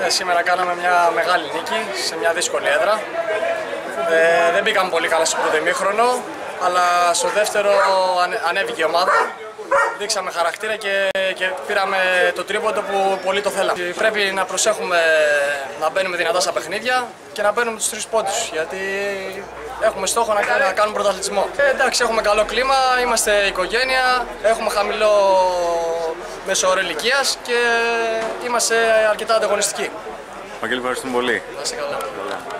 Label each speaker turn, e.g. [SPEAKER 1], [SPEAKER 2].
[SPEAKER 1] Ναι, σήμερα κάναμε μια μεγάλη νίκη σε μια δύσκολη έδρα. Ε, δεν μπήκαμε πολύ καλά στο πρώτο ημίχρονο, αλλά στο δεύτερο ανέβηκε η ομάδα. Δείξαμε χαρακτήρα και, και πήραμε το τρίποντο που πολύ το θέλαμε. Πρέπει να προσέχουμε να μπαίνουμε δυνατά στα παιχνίδια και να μπαίνουμε τους τρεις πόντους, γιατί έχουμε στόχο να, να κάνουμε πρωταθλητισμό. Ε, εντάξει, έχουμε καλό κλίμα, είμαστε οικογένεια, έχουμε χαμηλό μέσο όρο και είμαστε αρκετά ανταγωνιστικοί.
[SPEAKER 2] Παγγέλη, ευχαριστούμε πολύ.
[SPEAKER 1] Να είστε καλά.